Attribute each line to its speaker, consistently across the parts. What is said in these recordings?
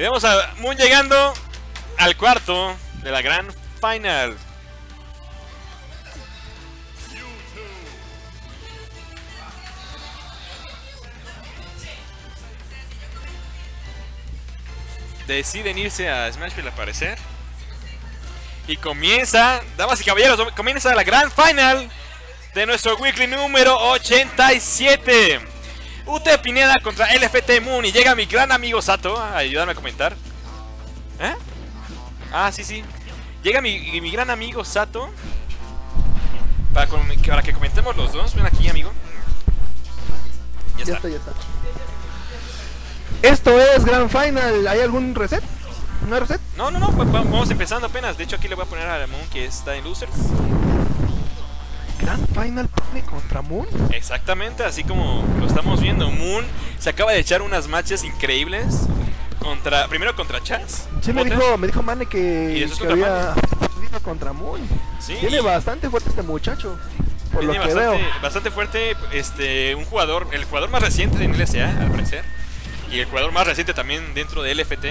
Speaker 1: Y vemos a Moon llegando al cuarto de la gran final. Deciden irse a Smashville al parecer. Y comienza, damas y caballeros, comienza la gran final de nuestro weekly número 87. UT Pineda contra LFT Moon y llega mi gran amigo Sato a ayudarme a comentar. ¿Eh? Ah, sí, sí. Llega mi, mi gran amigo Sato para, para, que comentemos los dos. Ven aquí, amigo.
Speaker 2: Ya, ya está. ya está. Esto es Grand Final. ¿Hay algún reset? ¿No hay reset?
Speaker 1: No, no, no. Vamos empezando apenas. De hecho, aquí le voy a poner a Moon que está en Losers.
Speaker 2: Final pone contra Moon.
Speaker 1: Exactamente, así como lo estamos viendo. Moon se acaba de echar unas matches increíbles. Contra, primero contra Chas.
Speaker 2: Sí, me dijo, me dijo Mane que,
Speaker 1: ¿Y
Speaker 2: que había contra Moon.
Speaker 1: Sí,
Speaker 2: Tiene bastante fuerte este muchacho. Por lo que
Speaker 1: bastante,
Speaker 2: veo.
Speaker 1: bastante fuerte este un jugador, el jugador más reciente en LSA, al parecer. Y el jugador más reciente también dentro de LFT.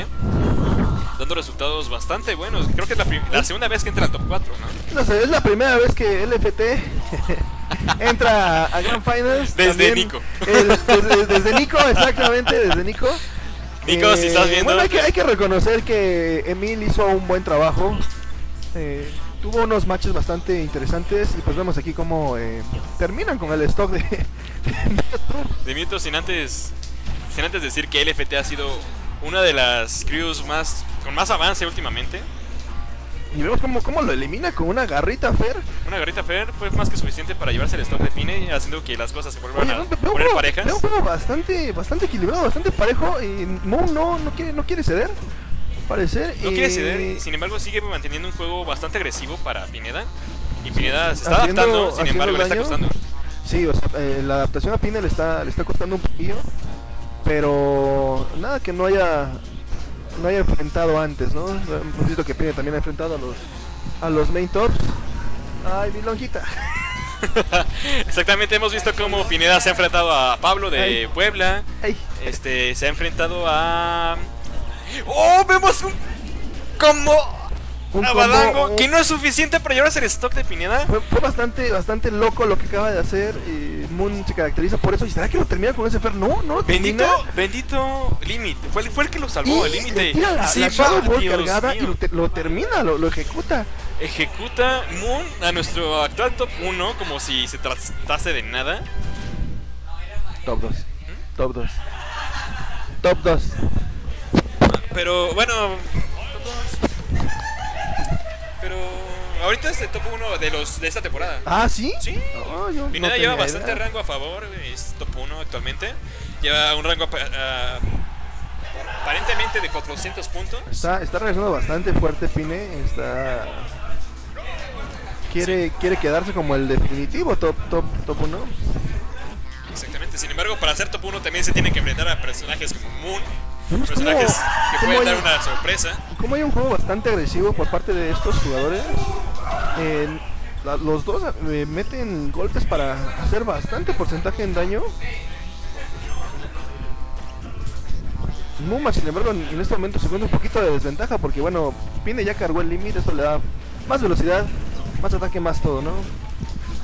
Speaker 1: Dando resultados bastante buenos. Creo que es la, la segunda vez que entra al top 4, ¿no?
Speaker 2: No sé, es la primera vez que LFT entra a Grand Finals.
Speaker 1: Desde Nico.
Speaker 2: el- desde, desde Nico, exactamente, desde Nico.
Speaker 1: Nico, si estás viendo.
Speaker 2: Bueno, hay que, hay que reconocer que Emil hizo un buen trabajo. Eh, tuvo unos matches bastante interesantes y pues vemos aquí cómo eh, terminan con el stock de...
Speaker 1: De minutos sin antes, sin antes decir que LFT ha sido una de las crews más con más avance últimamente.
Speaker 2: Y vemos cómo, cómo lo elimina con una garrita Fer.
Speaker 1: Una garrita Fer fue más que suficiente para llevarse el stock de Pine, haciendo que las cosas se vuelvan
Speaker 2: Oye,
Speaker 1: a
Speaker 2: veo
Speaker 1: poner parejas.
Speaker 2: veo un juego bastante, bastante equilibrado, bastante parejo y Moon no, no, quiere, no quiere ceder, parecer.
Speaker 1: No quiere
Speaker 2: y-
Speaker 1: ceder, sin embargo sigue manteniendo un juego bastante agresivo para Pineda. Y Pineda se está
Speaker 2: Haciendo-
Speaker 1: adaptando, sin embargo le está costando.
Speaker 2: Sí, o sea, eh, la adaptación a Pine le está, le está costando un poquillo, pero nada que no haya no haya enfrentado antes, ¿no? Hemos visto que Pine también ha enfrentado a los a los main tops. Ay, mi lonjita.
Speaker 1: Exactamente, hemos visto cómo Pineda se ha enfrentado a Pablo de
Speaker 2: Ay.
Speaker 1: Puebla.
Speaker 2: Ay,
Speaker 1: Este, se ha enfrentado a. ¡Oh! Vemos un. Como.
Speaker 2: Un
Speaker 1: a
Speaker 2: combo,
Speaker 1: Badango, que no es suficiente para llevarse el stock de Pineda.
Speaker 2: fue, fue bastante bastante loco lo que acaba de hacer y Moon se caracteriza por eso. ¿Y será que lo termina con ese Fer? No, no lo
Speaker 1: Bendito,
Speaker 2: termina.
Speaker 1: bendito Limit. Fue, el- fue el que lo salvó, el
Speaker 2: Y
Speaker 1: límite. Sí,
Speaker 2: la Shadow cargada y
Speaker 1: mío.
Speaker 2: lo, te- lo termina, lo, lo ejecuta.
Speaker 1: Ejecuta Moon a nuestro actual top 1 como si se tratase de nada.
Speaker 2: Top 2. Top 2. Top 2.
Speaker 1: Pero bueno. Pero ahorita es el top 1 de los de esta temporada.
Speaker 2: Ah, ¿sí?
Speaker 1: Sí.
Speaker 2: Yo
Speaker 1: Pineda
Speaker 2: tenía
Speaker 1: lleva bastante
Speaker 2: idea.
Speaker 1: rango a favor, es top 1 actualmente. Lleva un rango ah, aparentemente de 400 puntos.
Speaker 2: Está, está regresando bastante fuerte Pine. Está. Quiere, quiere quedarse como el definitivo top, top, top 1.
Speaker 1: Exactamente. Sin embargo, para ser top 1 también se tiene que enfrentar a personajes como Moon.
Speaker 2: Vemos
Speaker 1: Personajes
Speaker 2: cómo-
Speaker 1: que
Speaker 2: cómo
Speaker 1: pueden
Speaker 2: hay-
Speaker 1: dar una sorpresa.
Speaker 2: Como hay un juego bastante agresivo por parte de estos jugadores, eh, la- los dos eh, meten golpes para hacer bastante porcentaje en daño. Muma, sin embargo, en en este momento se encuentra un poquito de desventaja porque, bueno, Pine ya cargó el límite, eso le da más velocidad, más ataque, más todo, ¿no?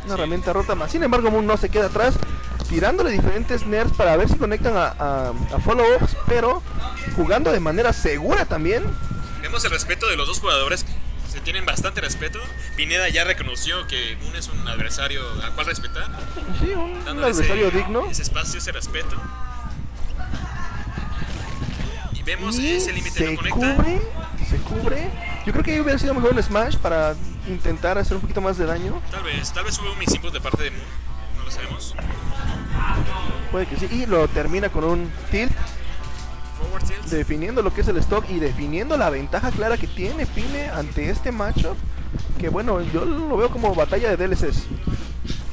Speaker 2: Una herramienta rota más. Sin embargo, Moon no se queda atrás, tirándole diferentes nerfs para ver si conectan a, a- a follow-ups, pero jugando de manera segura también.
Speaker 1: Vemos el respeto de los dos jugadores. Se tienen bastante respeto. Pineda ya reconoció que Moon es un adversario al cual respetar.
Speaker 2: Sí, un, adversario
Speaker 1: ese,
Speaker 2: digno.
Speaker 1: Ese espacio, ese respeto. Y vemos
Speaker 2: Y
Speaker 1: ese límite
Speaker 2: se
Speaker 1: no conecta.
Speaker 2: cubre, se cubre. Yo creo que hubiera sido mejor un Smash para intentar hacer un poquito más de daño.
Speaker 1: Tal vez, tal vez hubo un de parte de Moon. Lo sabemos.
Speaker 2: Puede que sí. Y lo termina con un tilt,
Speaker 1: Forward tilt.
Speaker 2: definiendo lo que es el stock y definiendo la ventaja clara que tiene Pine ante este matchup. Que bueno, yo lo veo como batalla de DLCs.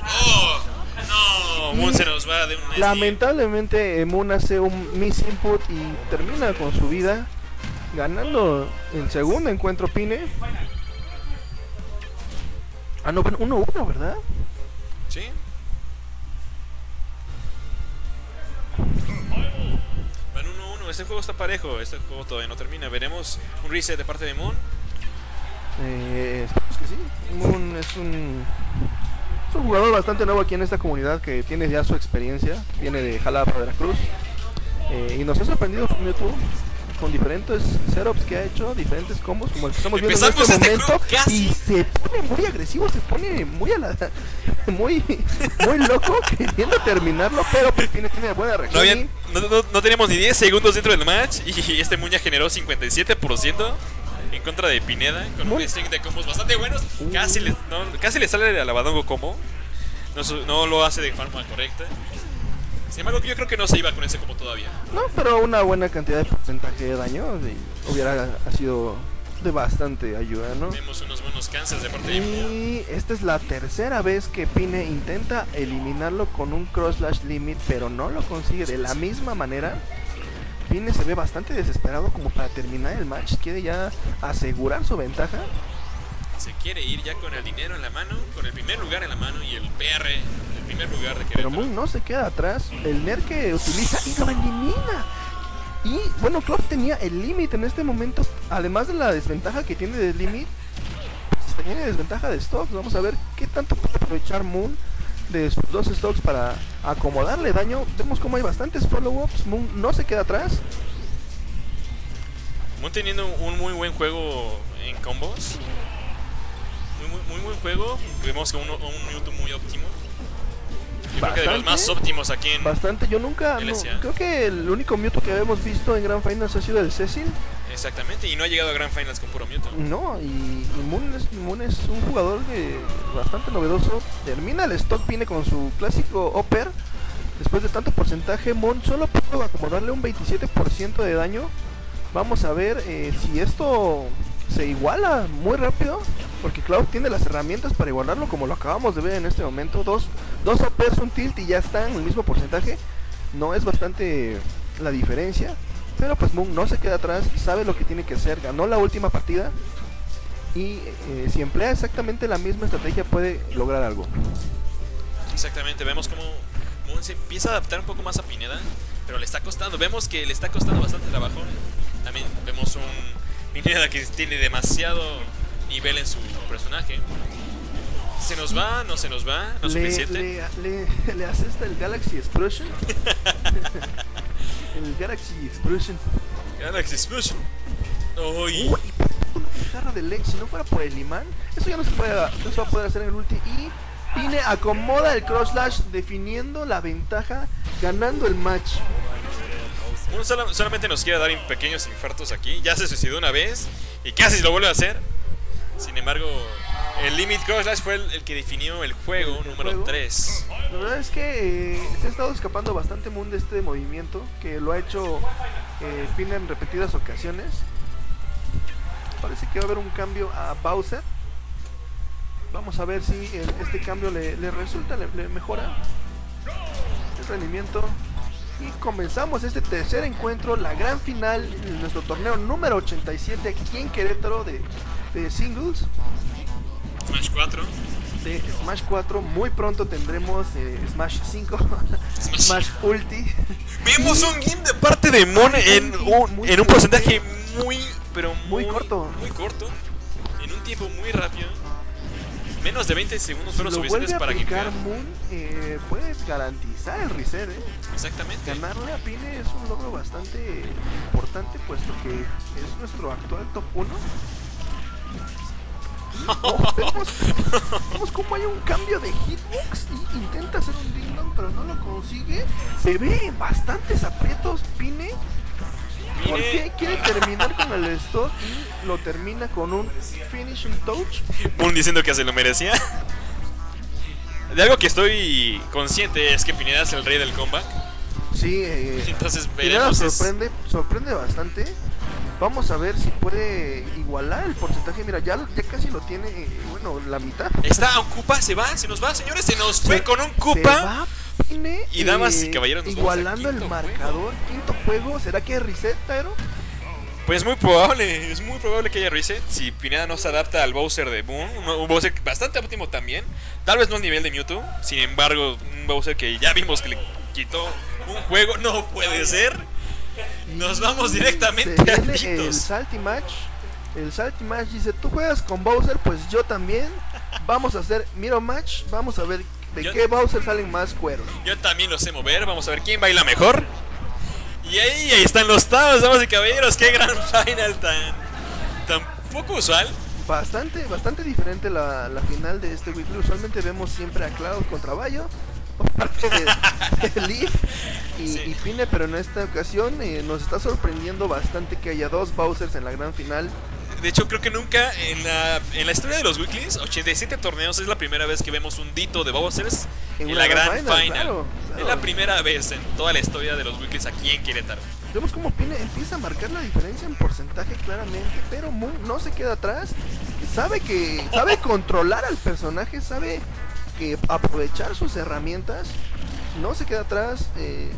Speaker 1: ¡Oh! No, Moon se nos va de un.
Speaker 2: Lamentablemente Moon hace un miss input y termina con su vida. Ganando el segundo encuentro Pine. Ah, no, bueno, 1-1, ¿verdad?
Speaker 1: Sí. Este juego está parejo, este juego todavía no termina. Veremos un reset de parte de Moon.
Speaker 2: Eh, esperemos que sí. Moon es un, es un jugador bastante nuevo aquí en esta comunidad que tiene ya su experiencia. Viene de Jalapa, Veracruz. Eh, y nos ha sorprendido su Mewtwo con diferentes setups que ha hecho, diferentes combos, como el que estamos viendo en
Speaker 1: Empezamos
Speaker 2: este
Speaker 1: este
Speaker 2: momento.
Speaker 1: casi.
Speaker 2: Y se pone muy agresivo, se pone muy a la, muy, muy loco queriendo terminarlo, pero pues tiene, tiene buena
Speaker 1: No,
Speaker 2: reacción.
Speaker 1: habían-
Speaker 2: y-
Speaker 1: no, no- no teníamos ni 10 segundos dentro del match y este ya generó 57% en contra de Pineda con un string de combos bastante buenos. Casi le, no, casi le sale de la Badongo combo. No, no lo hace de forma correcta. Sin embargo, yo creo que no se iba con ese combo todavía.
Speaker 2: No, pero una buena cantidad de porcentaje de daño hubiera ha sido de bastante ayuda, ¿no?
Speaker 1: Vemos unos buenos cancels de parte de.
Speaker 2: Y esta es la tercera vez que Pine intenta eliminarlo con un cross slash limit, pero no lo consigue de la misma manera. Pine se ve bastante desesperado como para terminar el match, quiere ya asegurar su ventaja.
Speaker 1: Se quiere ir ya con el dinero en la mano, con el primer lugar en la mano y el PR, primer lugar de
Speaker 2: Pero. Moon no se queda atrás, el Ner que utiliza y lo elimina. Y bueno, Club tenía el límite en este momento, además de la desventaja que tiene de limit, pues, tiene desventaja de stocks. Vamos a ver qué tanto puede aprovechar Moon de sus dos stocks para acomodarle daño. Vemos como hay bastantes follow-ups, Moon no se queda atrás.
Speaker 1: Moon teniendo un muy buen juego en combos. Muy, muy, muy buen juego. Vemos que uno, un Mewtwo muy óptimo. Yo creo que de los
Speaker 2: Bastante.
Speaker 1: más óptimos aquí en.
Speaker 2: Bastante, yo nunca, no- creo que el único Mewtwo que habíamos visto en Grand Finals ha sido el Cecil.
Speaker 1: Exactamente, y no ha llegado a Grand Finals con puro Mewtwo.
Speaker 2: No, y, y Moon, es, Moon es un jugador que bastante novedoso. Termina el stock Pine con su clásico Upper. Después de tanto porcentaje, Moon solo pudo acomodarle un 27% de daño. Vamos a ver eh, si esto se iguala muy rápido. Porque Cloud tiene las herramientas para igualarlo como lo acabamos de ver en este momento. Dos, dos Uppers, un tilt y ya está en el mismo porcentaje. No es bastante la diferencia. Pero pues Moon no se queda atrás, sabe lo que tiene que hacer, ganó la última partida y eh, si emplea exactamente la misma estrategia puede lograr algo.
Speaker 1: Exactamente, vemos como Moon se empieza a adaptar un poco más a Pineda, pero le está costando. Vemos que le está costando bastante trabajo. También vemos un Pineda que tiene demasiado nivel en su personaje. ¿Se nos va? ¿No se nos va? ¿No es
Speaker 2: le,
Speaker 1: suficiente?
Speaker 2: le, le, le asesta el Galaxy Explosion. el Galaxy Explosion.
Speaker 1: Galaxy Explosion. Uy,
Speaker 2: Uy, una jarra de leche, si no fuera por el imán, eso ya no se puede, no se va a poder hacer en el ulti. Y Pine acomoda el cross slash definiendo la ventaja, ganando el match.
Speaker 1: Sola- solamente nos quiere dar pequeños infartos aquí. Ya se suicidó una vez y casi lo vuelve a hacer. Sin embargo, el Limit Cross Slash fue el, el que definió el juego
Speaker 2: El
Speaker 1: número
Speaker 2: juego.
Speaker 1: 3.
Speaker 2: La verdad es que eh, se ha estado escapando bastante Moon de este movimiento, que lo ha hecho eh, Pina en repetidas ocasiones. Parece que va a haber un cambio a Bowser. Vamos a ver si este cambio le, le resulta, le, le mejora el rendimiento. Y comenzamos este tercer encuentro, la gran final de nuestro torneo número 87 aquí en Querétaro de, de singles
Speaker 1: Smash 4.
Speaker 2: de Smash 4. Muy pronto tendremos eh, Smash 5,
Speaker 1: Smash.
Speaker 2: Smash Ulti.
Speaker 1: Vimos un game de parte de Moon en un, en un porcentaje muy, pero
Speaker 2: Muy corto.
Speaker 1: Muy corto. En un tiempo muy rápido. Menos de 20 segundos
Speaker 2: Si
Speaker 1: fueron
Speaker 2: lo
Speaker 1: suficientes para gamear.
Speaker 2: Moon, eh, puede garantizar el reset. eh.
Speaker 1: Exactamente.
Speaker 2: Ganarle a Pine es un logro bastante importante, puesto que es nuestro actual top 1. vemos, vemos cómo hay un cambio de hitbox y intenta hacer un ding pero no lo consigue. Se ve en bastantes aprietos Pine. Porque
Speaker 1: Pine-
Speaker 2: quiere terminar con el stock y lo termina con un finishing touch.
Speaker 1: Moon diciendo que se lo merecía. De algo que estoy consciente es que Pineda es el rey del comeback.
Speaker 2: Sí, eh,
Speaker 1: Entonces
Speaker 2: Pineda
Speaker 1: veremos. es-
Speaker 2: sorprende, sorprende bastante. Vamos a ver si puede igualar el porcentaje. Mira, ya, ya casi lo tiene, eh, bueno, la mitad.
Speaker 1: Está un Koopa, se va, se nos va, señores, se nos fue
Speaker 2: Se-
Speaker 1: con un
Speaker 2: Se
Speaker 1: Y damas y caballeros, nos
Speaker 2: igualando el marcador. Quinto juego. ¿Será que es reset, pero?
Speaker 1: Pues muy probable, es muy probable que haya reset si Pineda no se adapta al Bowser de Boom, un, Bowser bastante óptimo también, tal vez no al nivel de Mewtwo, sin embargo, un Bowser que ya vimos que le quitó un juego, no puede ser. Nos vamos directamente
Speaker 2: Se
Speaker 1: a
Speaker 2: viene el
Speaker 1: pitos.
Speaker 2: Salty Match. El Salty Match dice, tú juegas con Bowser, pues yo también. Vamos a hacer Miro Match. Vamos a ver de
Speaker 1: Yo-
Speaker 2: qué Bowser salen más cueros.
Speaker 1: Yo también lo sé mover. Vamos a ver quién baila mejor. Y ahí, ahí están los tabos, damas y caballeros. Qué gran final tan, tan poco usual.
Speaker 2: Bastante, bastante diferente la, la final de este weekly. Usualmente vemos siempre a Cloud contra Bayo. Por parte de, de Leaf y,
Speaker 1: Sí.
Speaker 2: y Pine, pero en esta ocasión eh, nos está sorprendiendo bastante que haya dos Bowsers en la gran final.
Speaker 1: De hecho, creo que nunca en la, en la historia de los weeklies, 87 torneos, es la primera vez que vemos un dito de Bowsers en,
Speaker 2: En
Speaker 1: la gran final.
Speaker 2: final, claro,
Speaker 1: Es la primera vez en toda la historia de los weeklies aquí en Querétaro.
Speaker 2: Vemos Pine empieza a marcar la diferencia en porcentaje claramente, pero Moon no se queda atrás. Sabe que sabe controlar al personaje, sabe que aprovechar sus herramientas. No se queda atrás. eh,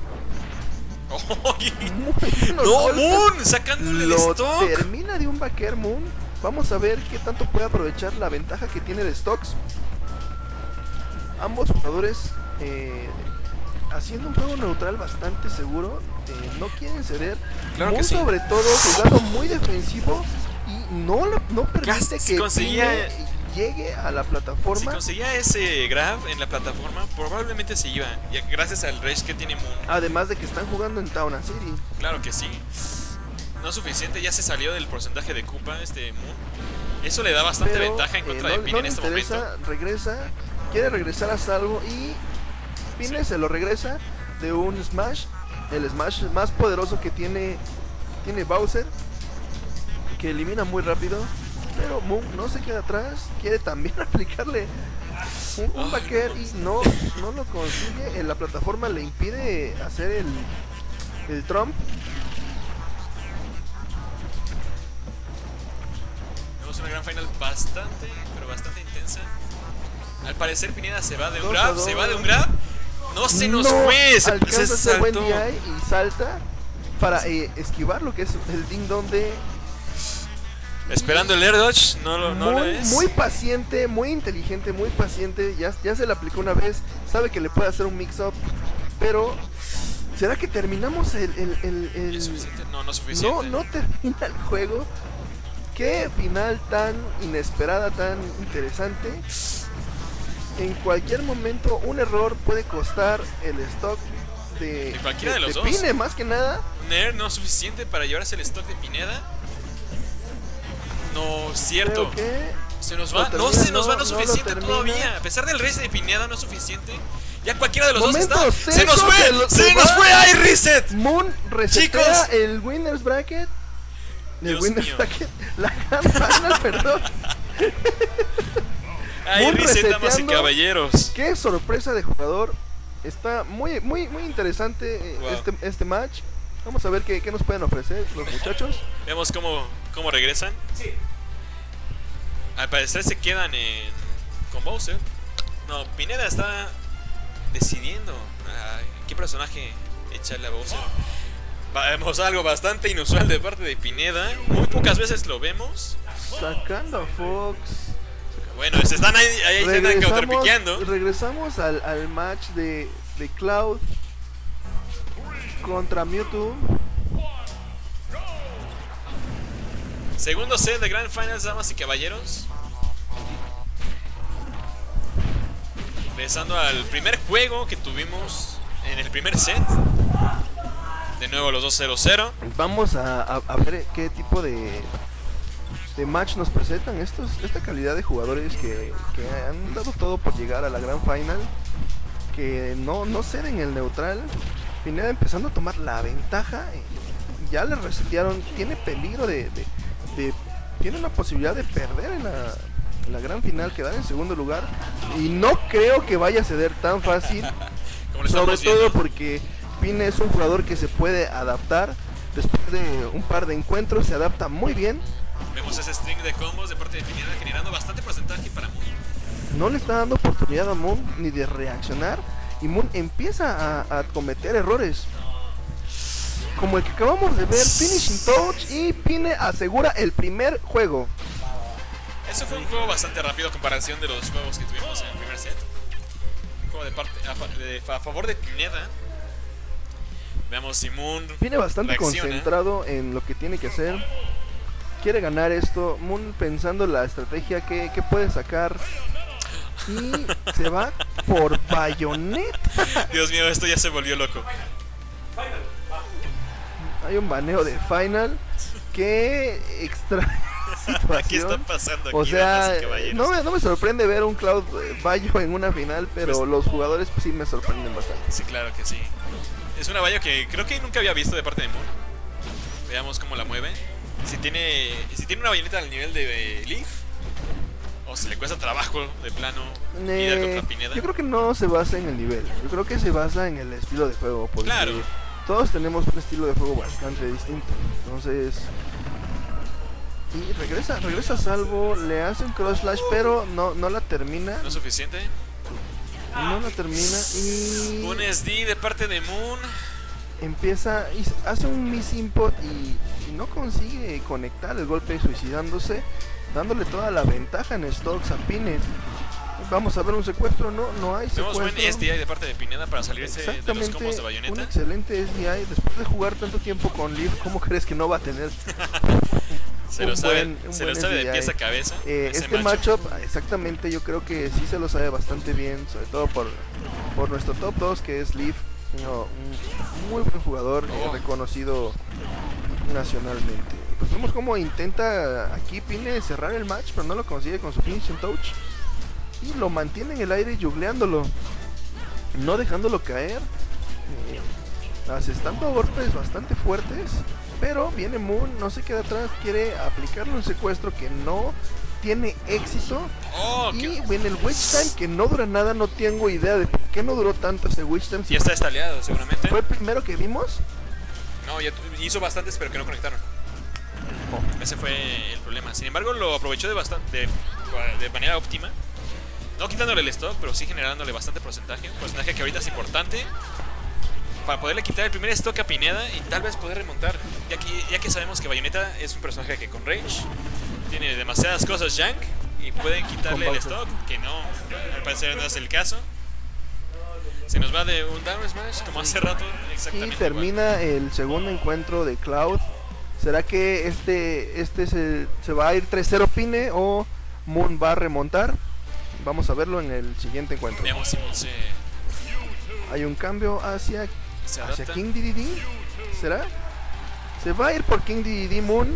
Speaker 1: ¡No. Moon! Sacándole el stock.
Speaker 2: termina de un backer Moon. Vamos a ver qué tanto puede aprovechar la ventaja que tiene de stocks. Ambos jugadores eh, haciendo un juego neutral bastante seguro. eh, no quieren ceder.
Speaker 1: Claro que
Speaker 2: Moon
Speaker 1: sí.
Speaker 2: sobre todo jugando muy defensivo y no, lo- no permite
Speaker 1: si
Speaker 2: que
Speaker 1: conseguía-
Speaker 2: Pine llegue a la
Speaker 1: Si
Speaker 2: plataforma.
Speaker 1: conseguía ese grab en la plataforma, probablemente se iba. Gracias al rage que tiene Moon.
Speaker 2: Además de que están jugando en Town City.
Speaker 1: Claro que sí. No es suficiente, ya se salió del porcentaje de Koopa este Moon. Eso le da bastante
Speaker 2: pero,
Speaker 1: ventaja en
Speaker 2: eh,
Speaker 1: contra
Speaker 2: no-
Speaker 1: de Pin
Speaker 2: no
Speaker 1: en este
Speaker 2: interesa,
Speaker 1: momento.
Speaker 2: Regresa, quiere regresar a salvo y Pine se lo regresa de un Smash, el Smash más poderoso que tiene, tiene Bowser, que elimina muy rápido. Pero Moon no se queda atrás, quiere también aplicarle un, un backer y no, no lo consigue. En la plataforma le impide hacer el, el Trump.
Speaker 1: Vemos una gran final bastante, pero bastante intensa. Al parecer Pineda se va de un grab, se va de un grab. No se nos
Speaker 2: no
Speaker 1: fue, se,
Speaker 2: alcanza
Speaker 1: se
Speaker 2: buen. DI y salta para eh, esquivar lo que es el ding dong de
Speaker 1: Esperando el air dodge, no lo, no lo
Speaker 2: muy,
Speaker 1: es.
Speaker 2: muy paciente, muy inteligente, muy paciente. Ya, ya se le aplicó una vez, sabe que le puede hacer un mix up, pero ¿será que terminamos el, el, el- el-
Speaker 1: ¿Es suficiente? No, no es suficiente.
Speaker 2: no no termina el juego? Qué final tan inesperada, tan interesante. En cualquier momento un error puede costar el stock de,
Speaker 1: De cualquiera de los dos.
Speaker 2: Pine, más que nada.
Speaker 1: Nair no es suficiente para llevarse el stock de Pineda. No, cierto. Se nos va, no se nos va,
Speaker 2: no-
Speaker 1: no suficiente todavía. A pesar del race de Pineda, no es suficiente. Ya cualquiera de los
Speaker 2: Momento
Speaker 1: dos está. ¡Se nos fue!
Speaker 2: se lo-
Speaker 1: ¡Se,
Speaker 2: se
Speaker 1: nos fue! ¡Ay, reset!
Speaker 2: Moon resetea
Speaker 1: Chicos.
Speaker 2: el winners bracket. El
Speaker 1: Dios
Speaker 2: winners
Speaker 1: mío.
Speaker 2: bracket. La gran final, perdón.
Speaker 1: ¡Ay,
Speaker 2: Moon
Speaker 1: reset, damas y caballeros!
Speaker 2: Qué sorpresa de jugador. Está muy, muy, muy interesante eh,
Speaker 1: Wow.
Speaker 2: este, este match. Vamos a ver qué, qué nos pueden ofrecer los muchachos.
Speaker 1: Vemos cómo, cómo regresan. Al parecer se quedan en, con Bowser. No, Pineda está decidiendo a qué personaje echarle a Bowser. Vemos algo bastante inusual de parte de Pineda. Muy pocas veces lo vemos.
Speaker 2: Sacando a Fox.
Speaker 1: Bueno, se están ahí, ahí están
Speaker 2: Regresamos,
Speaker 1: counterpiqueando.
Speaker 2: regresamos al, al match de, de Cloud contra Mewtwo.
Speaker 1: Segundo set de Grand Finals, damas y caballeros. Regresando al primer juego que tuvimos en el primer set. De nuevo los 2-0-0.
Speaker 2: Vamos a, a- a ver qué tipo de, de match nos presentan estos, esta calidad de jugadores que, que han dado todo por llegar a la gran final, que no, no ceden el neutral. Pineda empezando a tomar la ventaja, ya le resetearon, tiene peligro de, de- de- tiene una posibilidad de perder en la, en la gran final, quedar en segundo lugar, y no creo que vaya a ceder tan fácil. Sobre todo
Speaker 1: viendo.
Speaker 2: porque Pine es un jugador que se puede adaptar. Después de un par de encuentros se adapta muy bien.
Speaker 1: Vemos ese string de combos de parte de Pineda generando bastante porcentaje para Moon.
Speaker 2: No le está dando oportunidad a Moon ni de reaccionar. Y Moon empieza a, a cometer errores. Como el que acabamos de ver, Finishing Touch y Pine asegura el primer juego.
Speaker 1: Eso fue un juego bastante rápido a comparación de los juegos que tuvimos en el primer set. Un juego de parte, a, fa- de- a favor de Pineda. Veamos si Moon
Speaker 2: Viene bastante
Speaker 1: reacciona.
Speaker 2: concentrado en lo que tiene que hacer. Quiere ganar esto. Moon pensando la estrategia que, que puede sacar. Y se va por bayoneta.
Speaker 1: Dios mío, esto ya se volvió loco.
Speaker 2: Hay un baneo de final.
Speaker 1: ¿Qué está
Speaker 2: situación.
Speaker 1: pasando aquí,
Speaker 2: O sea, no me, no me sorprende ver un Cloud Bayo en una final, pero
Speaker 1: Pues-
Speaker 2: los jugadores sí me sorprenden bastante.
Speaker 1: Sí, claro que sí. Es una valla que creo que nunca había visto de parte de Moon. Veamos cómo la mueve. Si tiene, si tiene una bayoneta al nivel de Leaf, o si le cuesta trabajo de plano
Speaker 2: Eh,
Speaker 1: contra Pineda.
Speaker 2: yo creo que no se basa en el nivel, yo creo que se basa en el estilo de juego, porque
Speaker 1: Claro.
Speaker 2: todos tenemos un estilo de juego bastante distinto. Entonces, y regresa, regresa a salvo, le hace un cross slash, pero no, no la termina,
Speaker 1: No es suficiente.
Speaker 2: no la termina y
Speaker 1: Un SD de parte de Moon.
Speaker 2: empieza hace un miss input y, y no consigue conectar el golpe suicidándose, dándole toda la ventaja en stocks a Pine. Vamos a ver un secuestro, no, no hay secuestro.
Speaker 1: buen SDI de parte de Pineda para salirse de los combos de
Speaker 2: un
Speaker 1: bayoneta.
Speaker 2: excelente SDI. Después de jugar tanto tiempo con Leaf, ¿cómo crees que no va a tener?
Speaker 1: Se lo
Speaker 2: un
Speaker 1: sabe,
Speaker 2: buen- un
Speaker 1: se lo sabe de pies a cabeza.
Speaker 2: Eh, este
Speaker 1: matchup.
Speaker 2: exactamente, yo creo que sí se lo sabe bastante bien, sobre todo por, por nuestro top 2 que es Leaf, no, un muy buen jugador, eh,
Speaker 1: Oh.
Speaker 2: reconocido nacionalmente. Pues vemos cómo intenta aquí Pine cerrar el match, pero no lo consigue con su finishing touch. Y lo mantiene en el aire jugleándolo, no dejándolo caer. eh, asestando golpes bastante fuertes. Pero viene Moon, no se queda atrás, quiere aplicarle un secuestro que no tiene éxito.
Speaker 1: Oh,
Speaker 2: Y
Speaker 1: que-
Speaker 2: viene el Witch Time que no dura nada, no tengo idea de por qué no duró tanto ese Witch Time.
Speaker 1: ya está estaleado seguramente.
Speaker 2: fue el primero que vimos.
Speaker 1: No, ya hizo bastantes, pero que no conectaron. Ese fue el problema. Sin embargo, lo aprovechó de bastante de, de manera óptima. No quitándole el stock, pero sí generándole bastante porcentaje. Un porcentaje que ahorita es importante para poderle quitar el primer stock a Pineda y tal vez poder remontar. Ya que, ya que sabemos que Bayonetta es un personaje que con Rage tiene demasiadas cosas Jank y pueden quitarle el stock, que no, al parecer no es el caso. Se nos va de un down smash como hace rato,
Speaker 2: Y
Speaker 1: exactamente. igual.
Speaker 2: termina el segundo encuentro de Cloud. ¿Será que este, este se, se va a ir 3-0 Pine o Moon va a remontar? Vamos a verlo en el siguiente encuentro.
Speaker 1: Veamos si Moon se,
Speaker 2: Hay un cambio hacia,
Speaker 1: se
Speaker 2: hacia. King DDD. ¿Será? Se va a ir por King DDD Moon.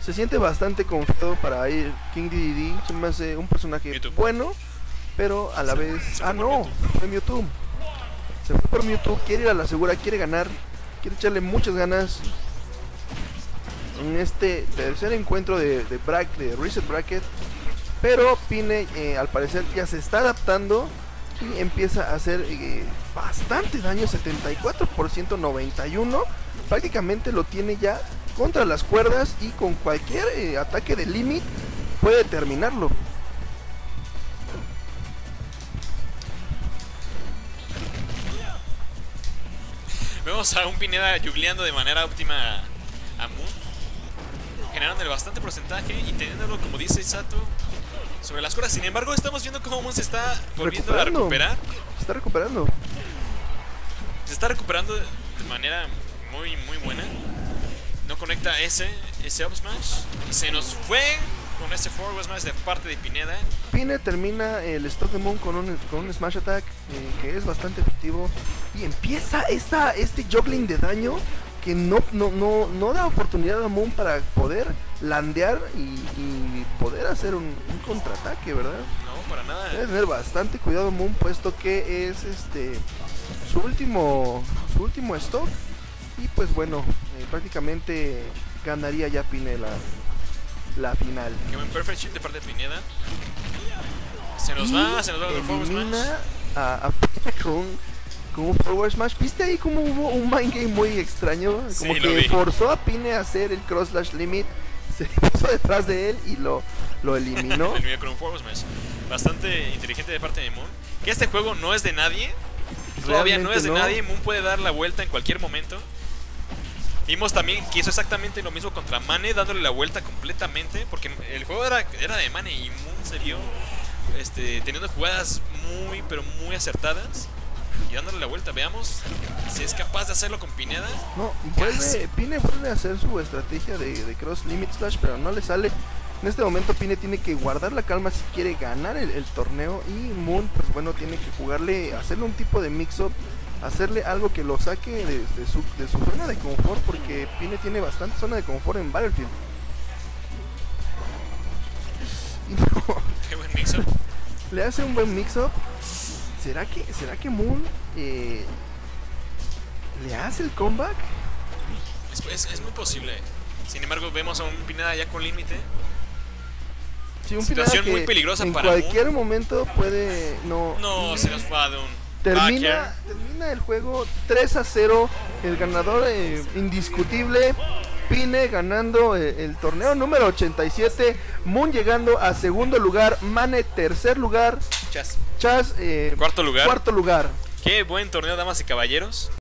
Speaker 2: Se siente bastante confiado para ir King DDD. Se me hace un personaje bueno, pero a la
Speaker 1: Se-
Speaker 2: vez.
Speaker 1: se
Speaker 2: ah, no, fue Mewtwo. Se fue por Mewtwo. Quiere ir a la segura, quiere ganar. Quiere echarle muchas ganas. En este tercer encuentro de, de, brack- de Reset Bracket. Pero Pine, eh, al parecer, ya se está adaptando y empieza a hacer eh, bastante daño, 74% 91. Prácticamente lo tiene ya contra las cuerdas y con cualquier eh, ataque de limit puede terminarlo.
Speaker 1: Vemos a un Pineda jugleando de manera óptima a Moon, generándole bastante porcentaje y teniéndolo, como dice Sato, sobre las cuerdas. Sin embargo, estamos viendo cómo Moon se está volviendo a recuperar.
Speaker 2: Se está recuperando.
Speaker 1: Se está recuperando de manera muy, muy buena. No conecta ese, ese up smash. Y se nos fue con ese forward smash de parte de Pineda.
Speaker 2: Pine termina el stock de Moon con un, con un smash attack eh, que es bastante efectivo y empieza esta, este juggling de daño que no, no, no, no da oportunidad a Moon para poder landear y, y poder hacer un, un contraataque, ¿verdad?
Speaker 1: No, para nada.
Speaker 2: Debe tener bastante cuidado Moon puesto que es este su último su último stock y pues bueno eh, prácticamente ganaría ya Pine la, final.
Speaker 1: Qué buen perfect ship de parte de Pineda. Se nos
Speaker 2: Y
Speaker 1: va, se nos va con el forward smash.
Speaker 2: a, a con, con un forward smash. ¿Viste ahí como hubo un mind game muy extraño? Como
Speaker 1: Sí,
Speaker 2: que forzó a Pine a hacer el cross slash limit. Se puso detrás de él y lo, lo eliminó.
Speaker 1: El mío con un forward smash. Bastante inteligente de parte de Moon. Que este juego no es de nadie. Todavía no es de
Speaker 2: no.
Speaker 1: nadie. Moon puede dar la vuelta en cualquier momento. Vimos también que hizo exactamente lo mismo contra Mane, dándole la vuelta completamente. Porque el juego era, era de Mane y Moon se vio este, teniendo jugadas muy, pero muy acertadas. y dándole la vuelta. Veamos si es capaz de hacerlo con Pineda.
Speaker 2: No, vuelve, Pine vuelve a hacer su estrategia de, de cross limit slash, pero no le sale. En este momento Pine tiene que guardar la calma si quiere ganar el, el torneo y Moon, pues bueno, tiene que jugarle, hacerle un tipo de mix-up, hacerle algo que lo saque de, de su, de su zona de confort, porque Pine tiene bastante zona de confort en Battlefield. No,
Speaker 1: Qué buen mix-up.
Speaker 2: le hace un buen mix-up. ¿Será que, ¿Será que Moon eh, le hace el comeback?
Speaker 1: Es, es- es muy posible. Sin embargo, vemos a un Pineda ya con límite.
Speaker 2: Sí, un
Speaker 1: Situación
Speaker 2: Pineda
Speaker 1: muy peligrosa
Speaker 2: en
Speaker 1: para
Speaker 2: cualquier momento puede no
Speaker 1: No, se nos va de un
Speaker 2: termina termina el juego 3 a 0 el ganador eh, indiscutible Pine ganando eh, el torneo número 87 Moon llegando a segundo lugar Mane tercer lugar
Speaker 1: Chas.
Speaker 2: Chas eh,
Speaker 1: Cuarto lugar.
Speaker 2: cuarto lugar
Speaker 1: Qué buen torneo, damas y caballeros.